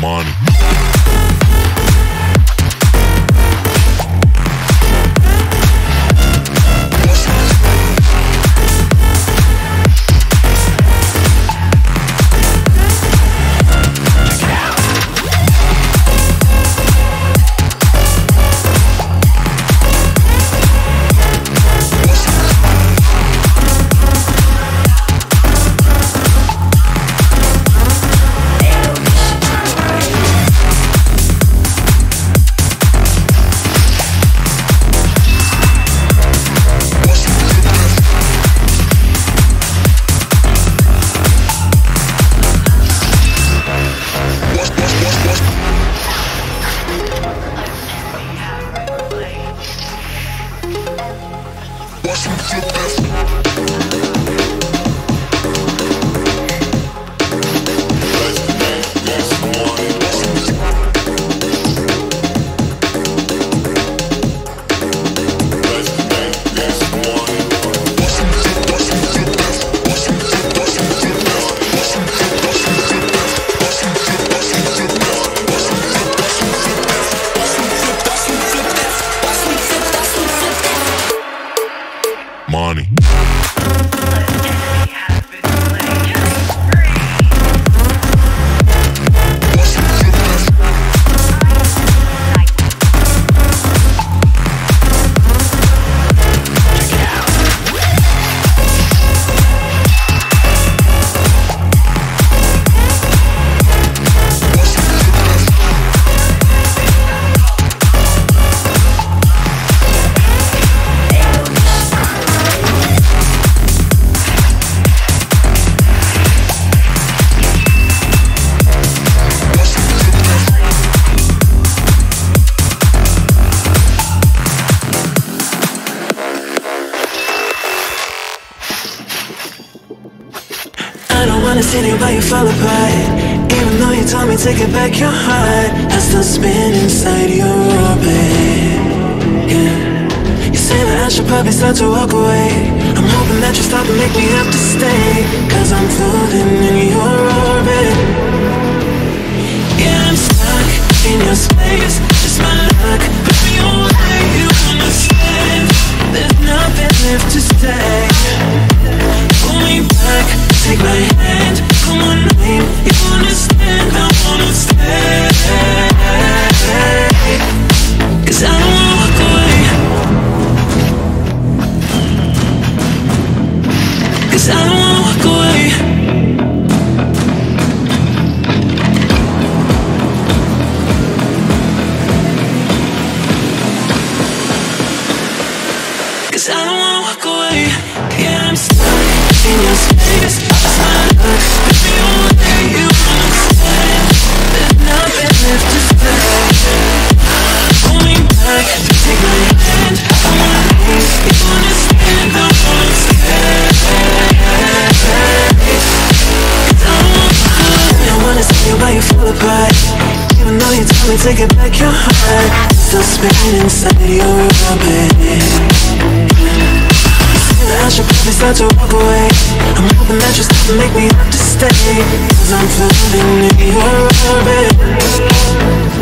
Money. You fall apart. Even though you told me to get back your heart, I still spin inside your orbit. Yeah. You say that I should probably start to walk away. I'm hoping that you stop and make me have to stay. Cause I'm floating in your orbit. Yeah, I'm stuck in your space. Just my luck. Put me away, you understand. There's nothing left to say. Pull me back, take my hand. Name, you understand. I wanna stay. To get back your heart, still spinning inside your orbit. I should probably start to walk away. I'm hoping that you stop and make me have to stay Cause I'm floating in your orbit